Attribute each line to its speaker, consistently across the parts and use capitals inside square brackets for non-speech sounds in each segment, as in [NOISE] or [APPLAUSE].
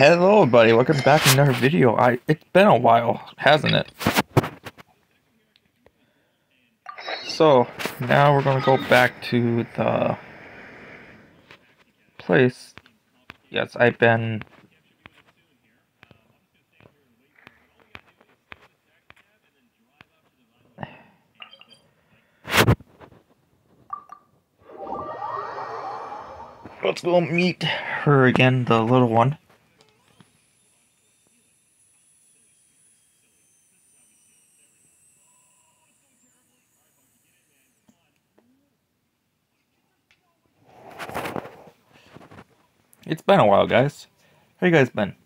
Speaker 1: Hello, buddy. Welcome back to another video. I it's been a while, hasn't it? So now we're gonna go back to the place. Yes, I've been. Let's go meet her again, the little one. It's been a while, guys. How you guys been?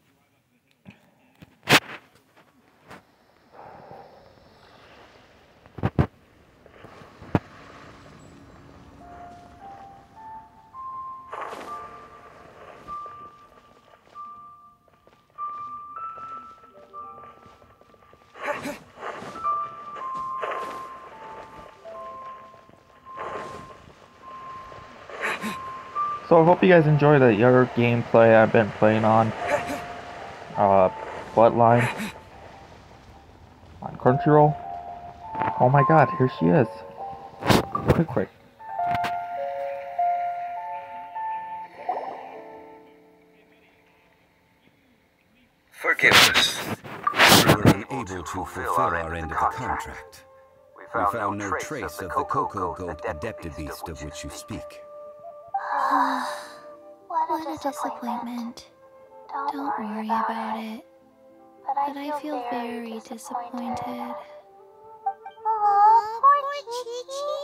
Speaker 1: You guys enjoy the other gameplay I've been playing on uh Bloodline on Crunchyroll. Oh my god, here she is. Quick quick.
Speaker 2: Forgive us.
Speaker 3: We were unable to fulfill our end of the contract. We found no trace of the Coco Goat adapted beast of which you speak. [SIGHS] [SIGHS] [SIGHS]
Speaker 4: What a disappointment. Don't worry about it. But I feel very disappointed.
Speaker 5: Aw, poor Qiqi.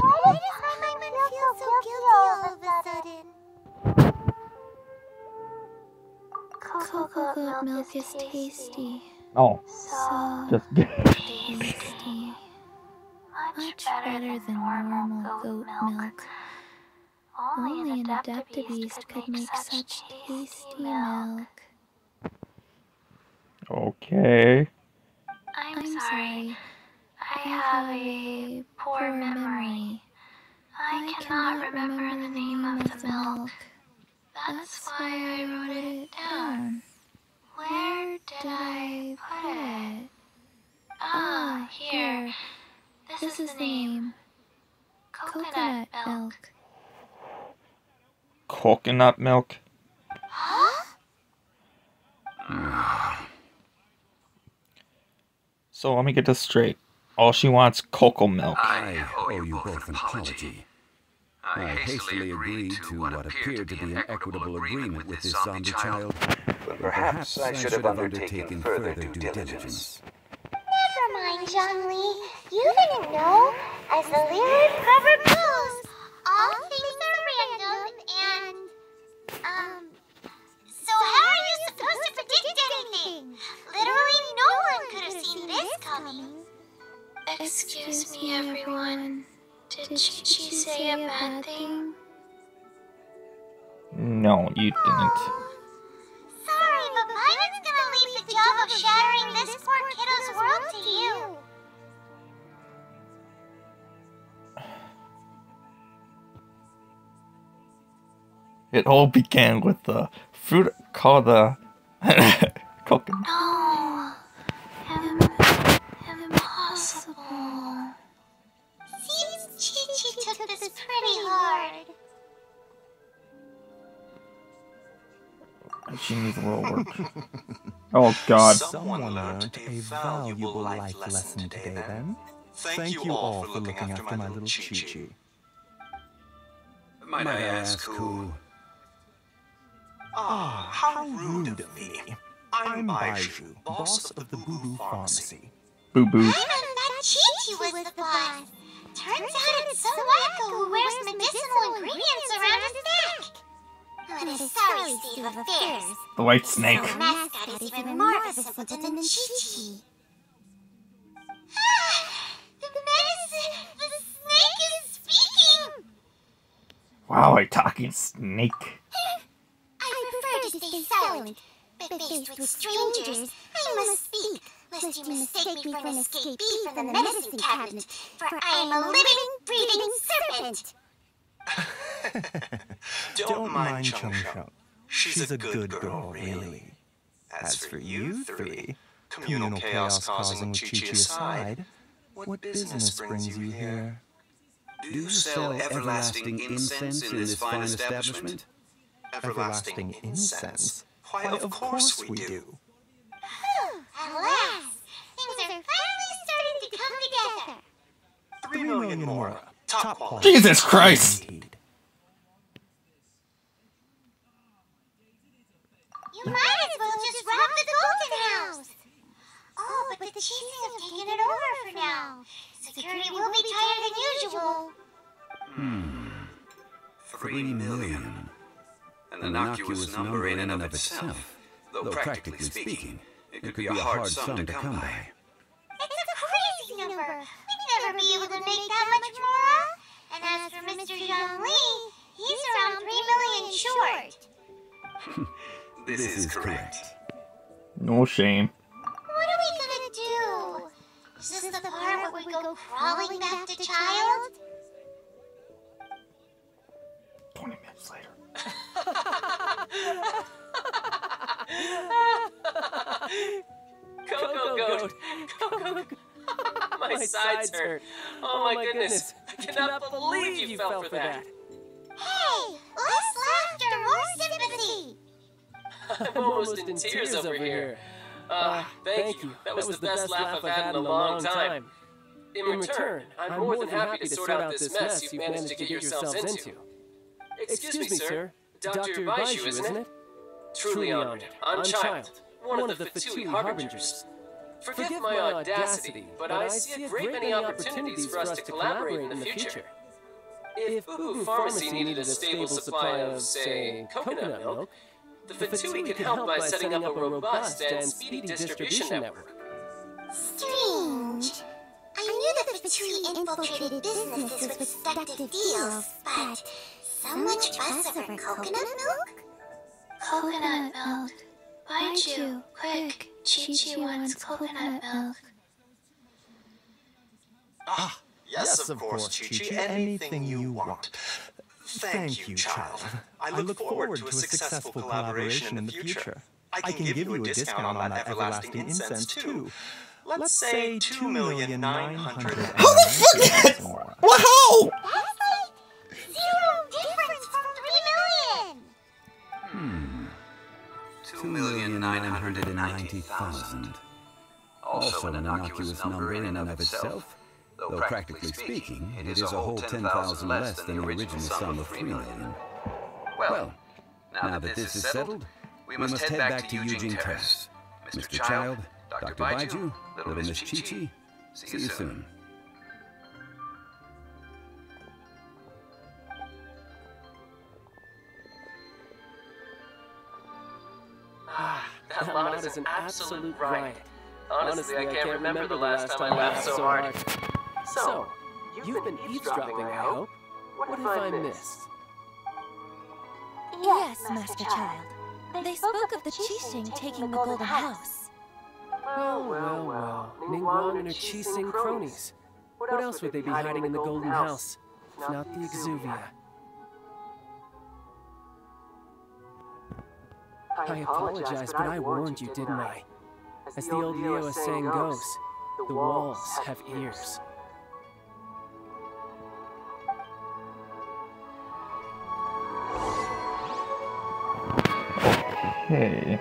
Speaker 5: Why does this make feel so guilty all of a sudden?
Speaker 4: Cocoa goat milk is tasty.
Speaker 1: Oh,
Speaker 4: So
Speaker 1: just kidding.
Speaker 4: tasty. Much better than normal goat milk. Only an adept beast could make such tasty milk.
Speaker 1: Okay.
Speaker 4: I'm sorry. I have a poor memory. I cannot remember the name of the milk. That's why I wrote it down. Where did I put it? Ah, here. This is the name. Coconut milk.
Speaker 1: Coconut milk. So let me get this straight. All she wants cocoa milk.
Speaker 3: I owe you both an apology. I hastily agreed to what appeared to be an equitable agreement with this zombie child, but perhaps I should have undertaken further due diligence.
Speaker 5: Never mind, Zhongli. You didn't know. As the lyric cover anything? Literally no one could have seen this coming.
Speaker 4: Excuse me, everyone. Did Qiqi say a bad thing?
Speaker 1: No, you didn't.
Speaker 5: Sorry, but Byron's gonna leave the job of shattering this poor kiddo's world to you.
Speaker 1: It all began with the fruit called the [LAUGHS] coconut.
Speaker 4: No. Im- impossible.
Speaker 5: Seems Qiqi took this pretty hard.
Speaker 1: She needs a little work. [LAUGHS] Oh god.
Speaker 6: Someone learned a valuable life lesson today, then. Thank you all for looking after my little Qiqi.
Speaker 2: Might I ask who?
Speaker 6: Ah, how rude of me. I'm Baizhu, boss of the Bubu Pharmacy.
Speaker 1: Boo boo.
Speaker 5: I thought Qiqi was the boss. Turns out it's some wacko who wears medicinal ingredients around his neck. What a sorry state of affairs.
Speaker 1: The white snake.
Speaker 5: The mascot is even more of a simpleton than Qiqi. Ah, the medicine, the snake is speaking.
Speaker 1: Wow, a talking snake. [LAUGHS]
Speaker 5: I prefer to stay silent, but faced with strangers, I must speak, lest you mistake me for an escapee from the medicine cabinet, for I am a living, breathing serpent. [LAUGHS]
Speaker 6: Don't mind Chung Chung. She's a good girl, really. As for you three, communal chaos causing with Qiqi aside, what business brings you here?
Speaker 3: Do you sell everlasting incense in this fine establishment?
Speaker 6: Everlasting incense? Why, of course we do.
Speaker 5: At last, things are finally starting to come together.
Speaker 6: Three million more. Top quality.
Speaker 1: Jesus Christ!
Speaker 5: You might as well just rob the Golden House. Oh, but the Chiefs have taken it over for now. Security will be tighter than usual. Hmm.
Speaker 3: Three million. An innocuous number in and of itself. Though practically speaking, it could be a hard sum to come by.
Speaker 5: It's a crazy number. We'd never be able to make that much more. And as for Mr. Zhongli, he's around three million short. [LAUGHS]
Speaker 3: This is correct.
Speaker 1: No shame.
Speaker 5: What are we gonna do? Is this the part where we go crawling back to Childe?
Speaker 1: 20 minutes later.
Speaker 7: Coco Goat! Coco My sides hurt. Oh my goodness. I cannot believe you fell for that.
Speaker 5: Hey, less laughter, more sympathy. [LAUGHS]
Speaker 7: I'm almost in tears over here. Uh, thank you. That was the best laugh I've had in a long time. In return, I'm more than happy to sort out this mess you've managed to get yourselves into. Excuse me, sir. Dr. Baizhu, isn't it? Truly honored. I'm Childe, one of the Fatui Harbingers. Forgive my audacity, but I see a great many opportunities for us to collaborate in the future. If Boo Pharmacy needed a stable supply of, say, coconut milk, the Fatui could help by setting up a robust and speedy distribution network.
Speaker 5: Strange. I knew that the Fatui infiltrated businesses with seductive deals, but so much fuss over coconut milk?
Speaker 4: Coconut milk. Baizhu, quick. Qiqi wants coconut milk.
Speaker 6: Ah, yes, of course, Qiqi. Anything you want. Thank you, Childe. I look forward to a successful collaboration in the future. I can give you a discount on that everlasting incense, too. Let's say two million nine hundred. How the fuck?
Speaker 1: What?
Speaker 3: 2,990,000. Also an innocuous number in and of itself, though practically speaking, it is a whole 10,000 less than the original sum of 3 million. Well, now that this is settled, we must head back to Yujing Terrace. Mr. Childe, Dr. Baizhu, Little Miss Qiqi, see you soon.
Speaker 7: That is an absolute riot. Honestly, I can't remember the last time I laughed so hard. So, you've been eavesdropping, I hope? What have I missed?
Speaker 8: Yes, Master Childe. They spoke of the Qixing taking the Golden House.
Speaker 7: Oh, well, well, well. Ningguang and her Qixing cronies. What else would they be hiding in the Golden House? If not the Exuvia. I apologize, but I warned you, didn't I? As the old Liyue saying goes, the walls have ears.
Speaker 1: Okay.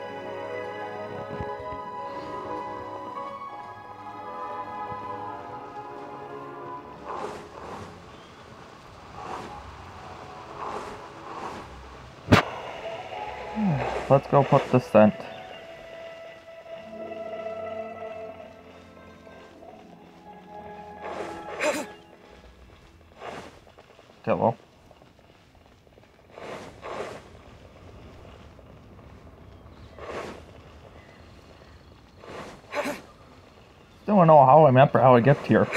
Speaker 1: Let's go put the scent. Hello. Still don't know how I remember how I get here.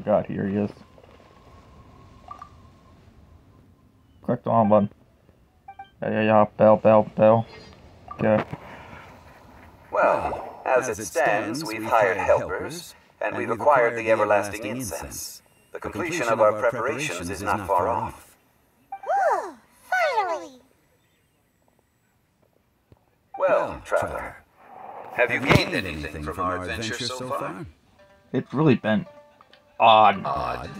Speaker 1: Oh god, here he is. Click the on button. Yeah, yeah, yeah, bell, bell, bell. Okay.
Speaker 2: Well, as, it stands, we've hired helpers,
Speaker 3: and we've acquired the everlasting incense. The completion of our preparations is not far off.
Speaker 5: Whew, finally!
Speaker 3: Well, traveler, have you gained anything from our adventure so far?
Speaker 1: It's really been odd.
Speaker 3: Odd.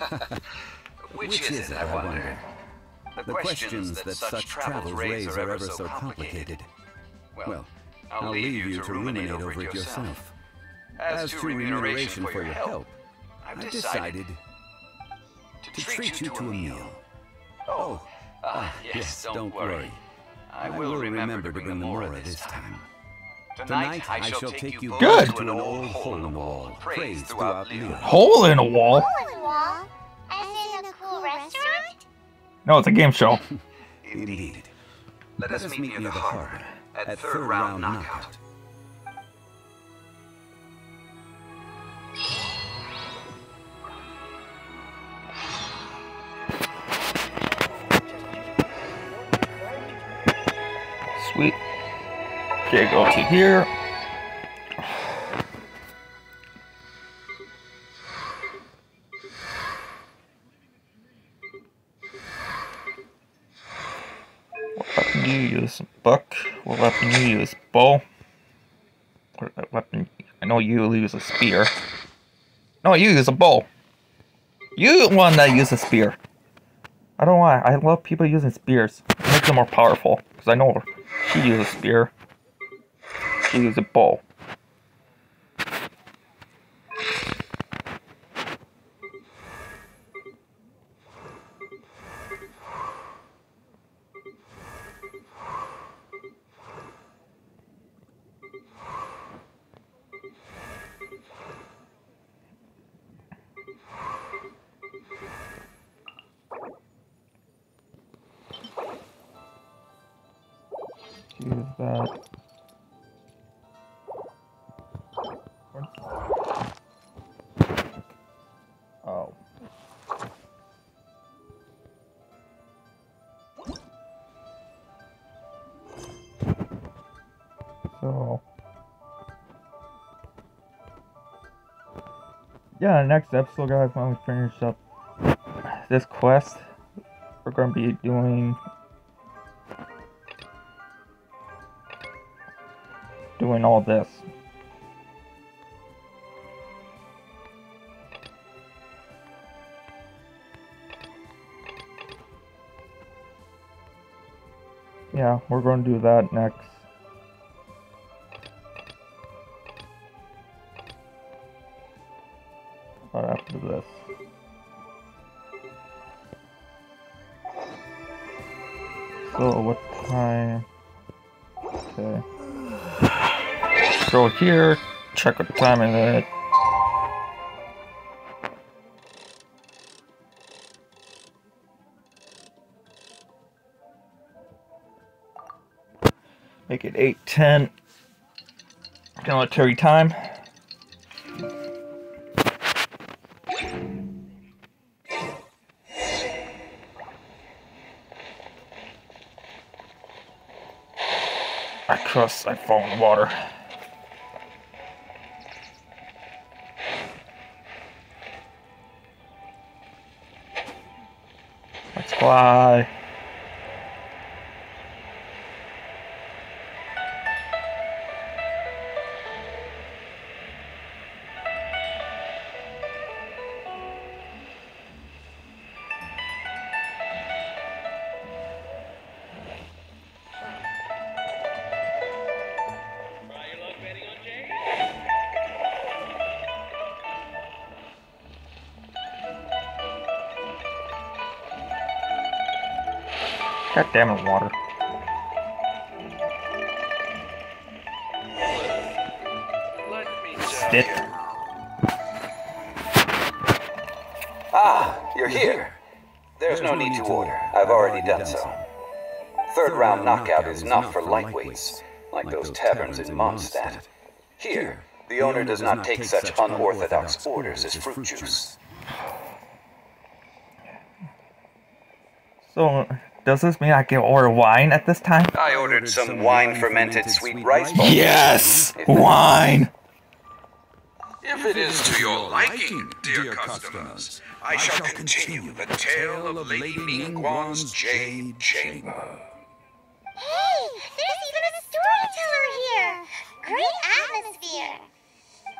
Speaker 3: [LAUGHS] Which is it, I wonder? The questions that such travels raise are ever so complicated. Well, I'll leave you to ruminate over it yourself. As to remuneration for your help, I've decided to treat you to a meal. Oh, ah, yes, don't worry. I will remember to bring the Mora this time. Tonight, I shall take you
Speaker 1: Good.
Speaker 3: to an old hole in the wall, praised throughout Liyue.
Speaker 1: Hole in a wall?
Speaker 5: Hole in the wall? As in a cool restaurant?
Speaker 1: No, it's a game show. [LAUGHS]
Speaker 3: Indeed. Let us meet near the harbor at third round knockout.
Speaker 1: Sweet. Okay, go to here. What weapon do you use? Buck? What weapon do you use? Bow? What weapon? I know you use a spear. No, you use a bow. You one that uses a spear. I don't know why. I love people using spears. It makes them more powerful. Because I know she uses a spear. She uses a ball. Use that. Yeah, next episode, guys, when we finish up this quest, we're gonna be doing doing all this. Yeah, we're going to do that next. Here, check what the time is. Make it 8:10. Military time. I cross, I fall in the water. Let's God damn it, water. Stick.
Speaker 3: Ah, you're here. There's no need to order. I've already done so. Third round knockout is not for lightweights, like those taverns in Mondstadt. Here, the owner does not take such unorthodox orders as fruit juice.
Speaker 1: So, Does this mean I can order wine at this time?
Speaker 2: I ordered some wine-fermented sweet rice balls.
Speaker 1: Yes! Wine!
Speaker 2: If it is to your liking, dear customers, I shall continue the tale of Lady Ningguang's Jade Chamber.
Speaker 5: Hey, there's even a storyteller here. Great atmosphere.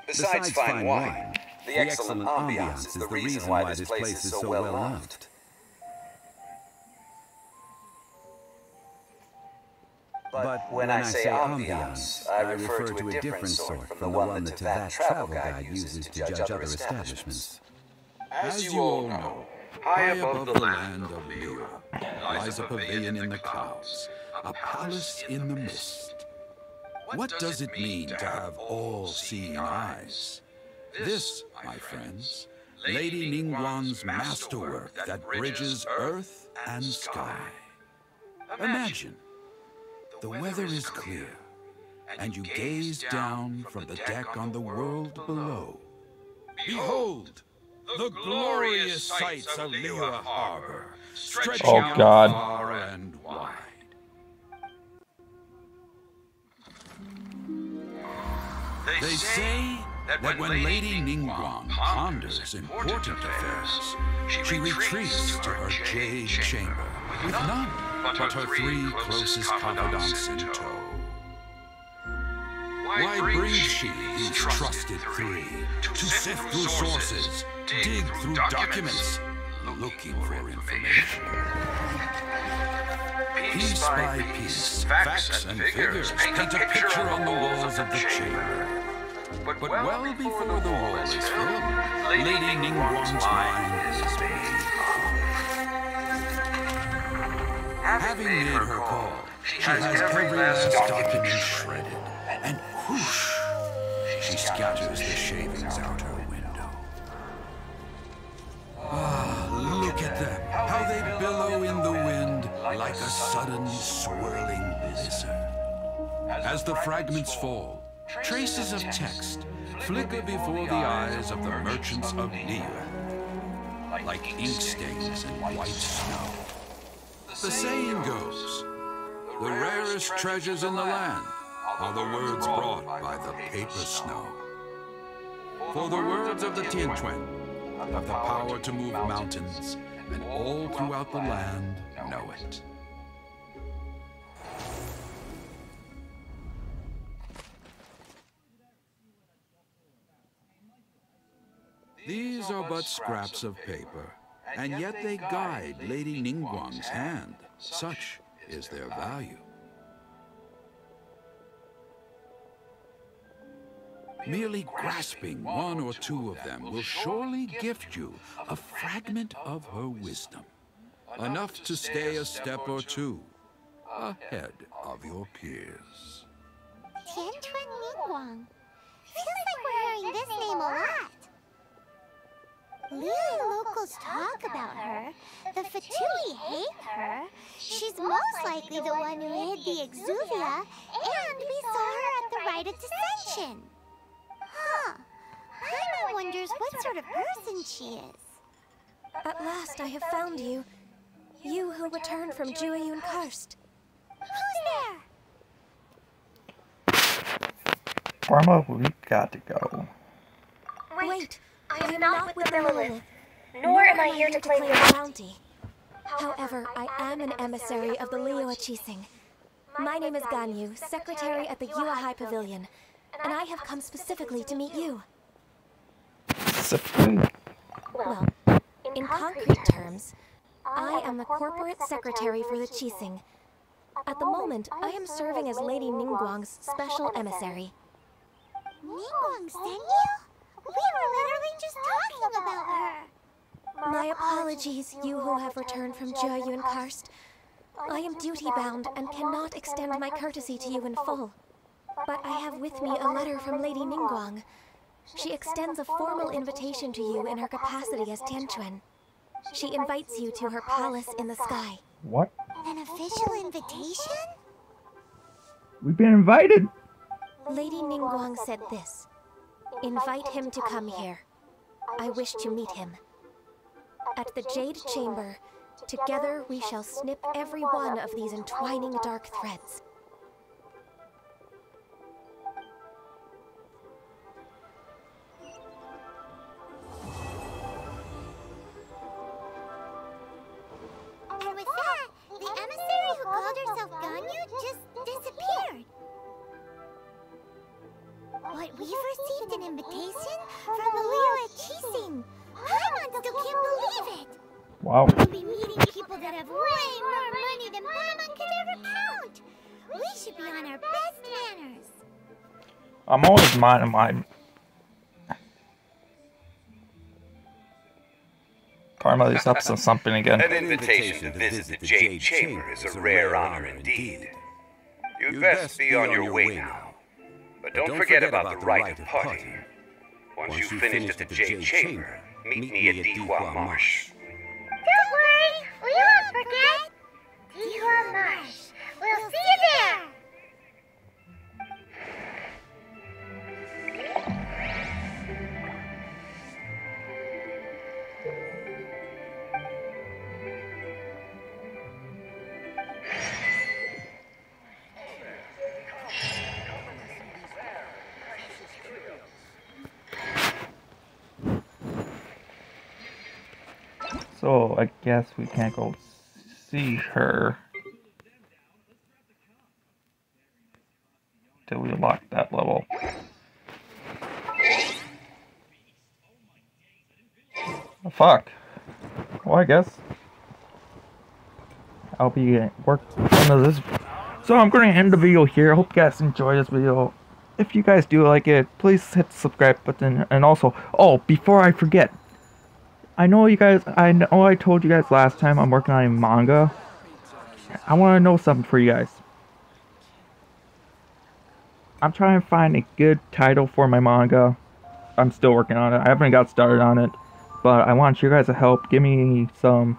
Speaker 2: Besides fine wine, the excellent ambiance is the reason why this place is so well loved. But when I say ambiance, I refer to a different sort from the one that Teyvat travel guide uses to judge other establishments. As you all know, high above the land of Liyue lies a pavilion in the clouds, a palace in the mist. What does it mean to have all-seeing eyes? This, my friends, Lady Ningguang's masterwork that bridges earth and sky. Imagine, the weather is clear, and you gaze down from the deck on the world below. Behold, the glorious sights of Liyue Harbor, stretching
Speaker 1: Oh,
Speaker 2: out
Speaker 1: God.
Speaker 2: far and wide. They say that when Lady Ningguang ponders important affairs, she retreats to her jade chamber with none but her three closest confidants in tow. Why brings she these trusted three to sift through sources, dig through documents, looking for information? Piece by piece, facts and figures paint a picture on the walls of the chamber. But well before the wall is filled, Lady Ningguang's mind is made Having made her call, she has every last document shredded, and whoosh, she scatters the shavings out her window. Ah, look at them, how they billow in the wind like a sudden swirling blizzard. As the fragments fall, traces of text flicker before the eyes of the merchants of Liyue, like ink stains in white snow. The saying goes, the rarest treasures in the land are the words brought by the paper snow. For the words of the Tianquan have the power to move mountains, and all throughout the land know it. These are but scraps of paper, and yet they guide Lady Ningguang's hand. Such is their value. Merely grasping one or two of them will surely gift you a fragment of her wisdom, enough to stay a step or two ahead of your peers.
Speaker 5: Tianquan Ningguang. Feels like we're hearing this name a lot. Liyue locals talk about her. The Fatui hate her. She's most likely the one who hid the Exuvia, and we saw her at the rite of Descension. Huh. Paimon wonders what sort of person she is.
Speaker 8: At last I have found you. You who returned from Jueyun Karst.
Speaker 5: Who's there?
Speaker 1: Paimon, we got to go.
Speaker 8: Wait, I am not with the Millelith,
Speaker 4: Nor am I here to claim
Speaker 8: claim
Speaker 4: your
Speaker 8: bounty. However, I am an emissary of the Liyue Qixing. My name is Ganyu, secretary at the Yuehai Pavilion, and I have come specifically to meet you. Well, in concrete terms, I am the corporate secretary for the Qixing. At the moment, I am serving as Lady Ningguang's special emissary.
Speaker 5: Ningguang sent you? We were literally
Speaker 8: apologies, you who have returned from Jueyun Karst. I am duty-bound and cannot extend my courtesy to you in full. But I have with me a letter from Lady Ningguang. She extends a formal invitation to you in her capacity as Tianquan. She invites you to her palace in the sky.
Speaker 1: what?
Speaker 5: An official invitation?
Speaker 1: We've been invited.
Speaker 8: Lady Ningguang said this. Invite him to come here. I wish to meet him. At the Jade Chamber, Together we shall snip every one of these entwining dark threads.
Speaker 5: And with that, the emissary who called herself just disappeared. But we've received an invitation from Leo at Chising. Paimon can't believe it.
Speaker 1: Wow.
Speaker 5: We'll be meeting people that have way more money than Paimon could ever count. We should be on our best manners.
Speaker 1: I'm always minding my Karma is up to something again.
Speaker 3: An invitation to visit the Jade Chamber is a rare honor indeed. You'd best be on your way now. But don't forget about the rite of parting. Once you've finished at the Jade Chamber, meet me at Dihua Marsh.
Speaker 5: Don't worry, we won't forget. Dihua Marsh.
Speaker 1: So I guess we can't go see her till we lock that level. Oh, fuck. Well, I guess I'll be uh, work into this. So I'm going to end the video here. I hope you guys enjoy this video. If you guys do like it, please hit the subscribe button. And also, oh, before I forget, I know you guys, I know I told you guys last time I'm working on a manga. I want to know something for you guys. I'm trying to find a good title for my manga. I'm still working on it. I haven't got started on it. But I want you guys to help. Give me some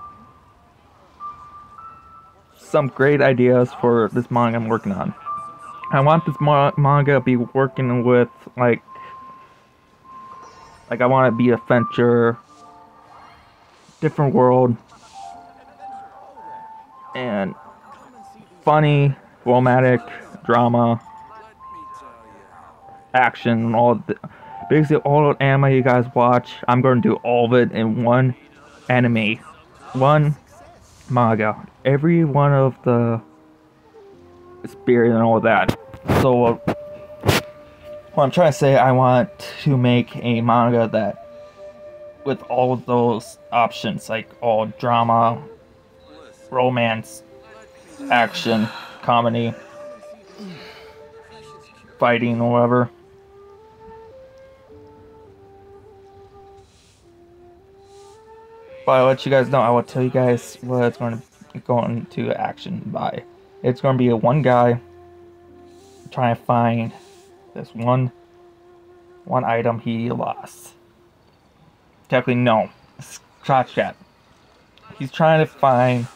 Speaker 1: some great ideas for this manga I'm working on. I want this ma manga to be working with like like I want it to be adventure different world. And funny romantic drama action all the, basically all the anime you guys watch i'm going to do all of it in one anime. One manga. Every one of the spirit and all that. So uh, what i'm trying to say i want to make a manga that with all of those options, like all drama, romance, action, comedy, fighting, or whatever. But I'll let you guys know. I will tell you guys what it's going to go into action by. It's going to be a one guy trying to find this one one item he lost. Technically, no. Scratch that. He's trying to find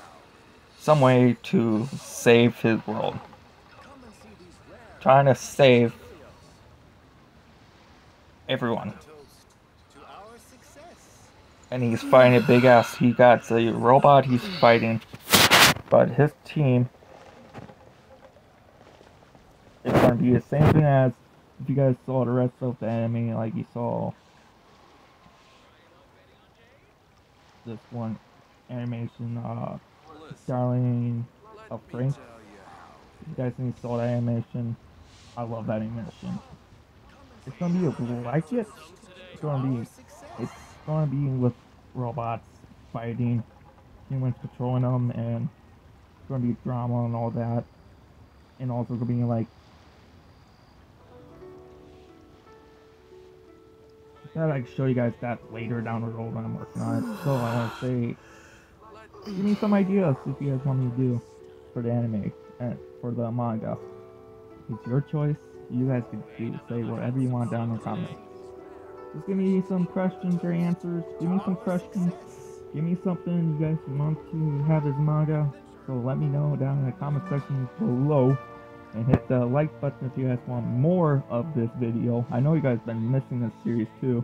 Speaker 1: some way to save his world. Trying to save everyone. And he's fighting a big ass. He got the robot he's fighting. But his team is going to be the same thing as if you guys saw the rest of the anime, like you saw this one animation, uh, Darling of Frank. You guys need saw that animation. I love that animation. It's gonna be a, like it. It's gonna be, it's gonna be with robots fighting, humans controlling them, and it's gonna be drama and all that. And also gonna be like I'll show you guys that later down the road when I'm working on it. So I want to say, give me some ideas if you guys want me to do for the anime and for the manga. It's your choice. You guys can say whatever you want down in the comments. Just give me some questions or answers. Give me some questions. Give me something you guys want to have as manga. So let me know down in the comment section below and hit the like button if you guys want more of this video. I know you guys been missing this series too,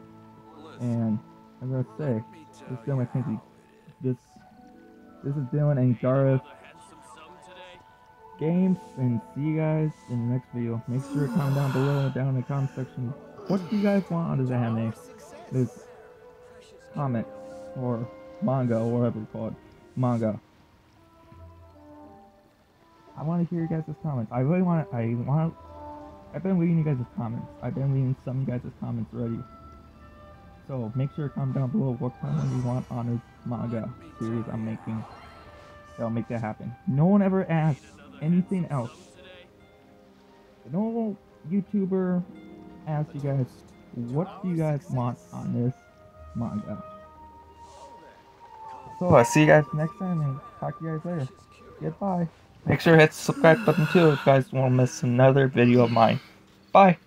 Speaker 1: and I'm gonna say this is continue. This This is Dylan and Garroth Games, and see you guys in the next video. Make sure to comment down below, down in the comment section. What do you guys want out of this anime? This comic, or manga, or whatever you call it. Manga. I want to hear you guys' comments. I really want to, I want to, I've been reading you guys' comments. I've been reading some of you guys' comments already. So make sure to comment down below what of you want on this manga series I'm making. That'll make that happen. No one ever asked anything else. No YouTuber asked you guys, what do you guys want on this manga? So I'll see you guys next time and talk to you guys later. Goodbye. Make sure to hit the subscribe button too if you guys won't miss another video of mine. Bye.